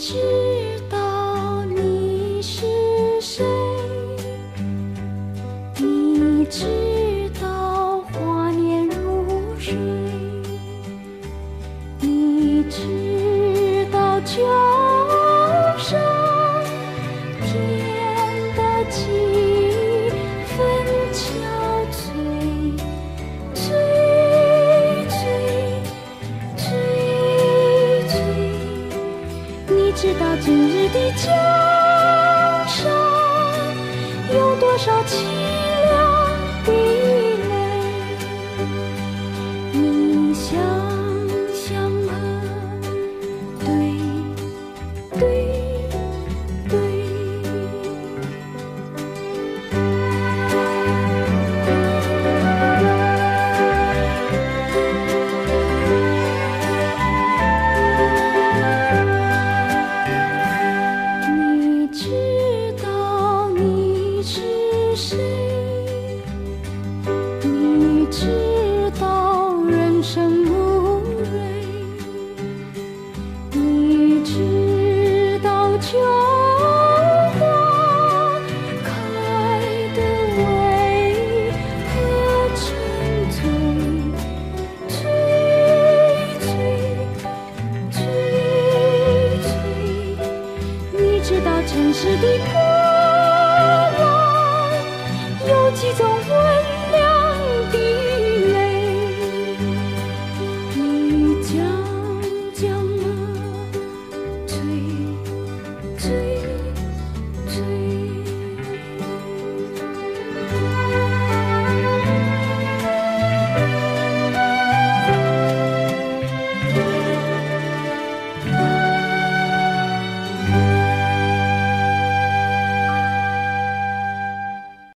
知道你是谁？你。知道今日的江山有多少情声，你知道秋花开的为何？你知道城市的。